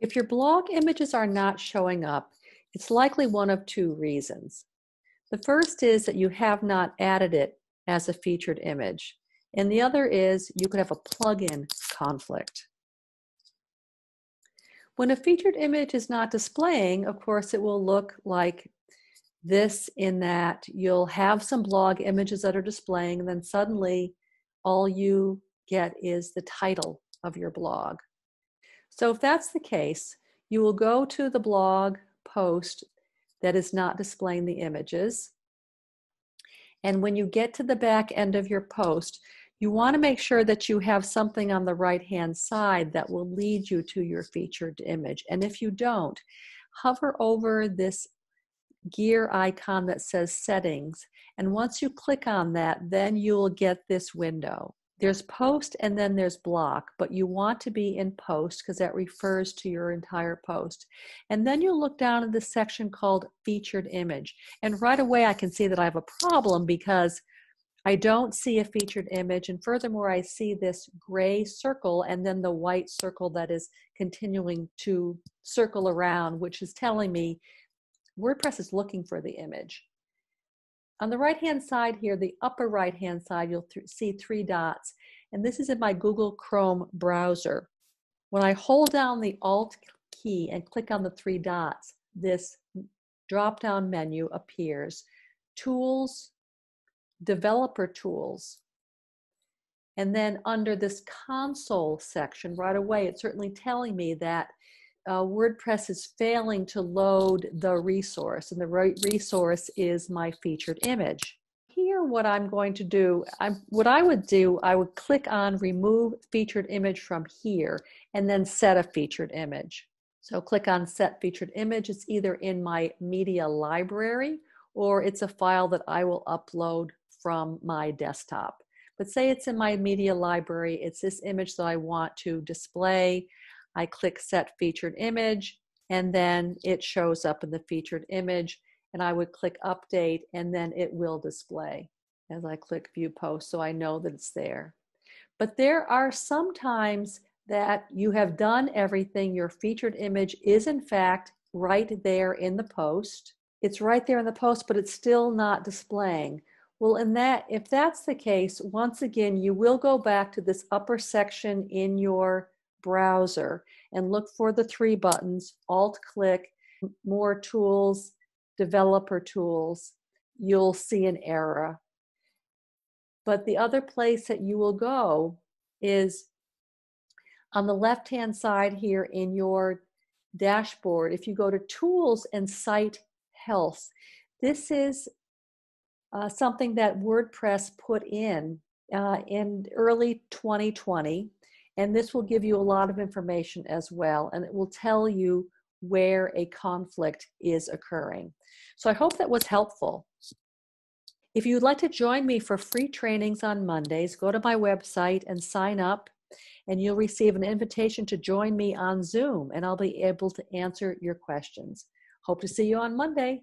If your blog images are not showing up, it's likely one of two reasons. The first is that you have not added it as a featured image, and the other is you could have a plugin conflict. When a featured image is not displaying, of course, it will look like this in that you'll have some blog images that are displaying, and then suddenly all you get is the title of your blog. So if that's the case, you will go to the blog post that is not displaying the images. And when you get to the back end of your post, you want to make sure that you have something on the right hand side that will lead you to your featured image. And if you don't, hover over this gear icon that says settings. And once you click on that, then you'll get this window there's post and then there's block, but you want to be in post because that refers to your entire post. And then you look down at the section called featured image. And right away I can see that I have a problem because I don't see a featured image. And furthermore, I see this gray circle and then the white circle that is continuing to circle around, which is telling me WordPress is looking for the image. On the right-hand side here, the upper right-hand side, you'll th see three dots. And this is in my Google Chrome browser. When I hold down the Alt key and click on the three dots, this drop-down menu appears. Tools, Developer Tools. And then under this console section, right away, it's certainly telling me that uh, WordPress is failing to load the resource, and the right resource is my featured image. Here, what I'm going to do, I'm, what I would do, I would click on remove featured image from here, and then set a featured image. So click on set featured image. It's either in my media library or it's a file that I will upload from my desktop. But say it's in my media library, it's this image that I want to display. I click set featured image and then it shows up in the featured image and I would click update and then it will display as I click view post so I know that it's there. But there are some times that you have done everything, your featured image is in fact right there in the post. It's right there in the post, but it's still not displaying. Well, in that, if that's the case, once again, you will go back to this upper section in your browser and look for the three buttons, alt click, more tools, developer tools, you'll see an error. But the other place that you will go is on the left hand side here in your dashboard. If you go to tools and site health, this is uh, something that WordPress put in uh, in early 2020 and this will give you a lot of information as well, and it will tell you where a conflict is occurring. So I hope that was helpful. If you'd like to join me for free trainings on Mondays, go to my website and sign up, and you'll receive an invitation to join me on Zoom, and I'll be able to answer your questions. Hope to see you on Monday.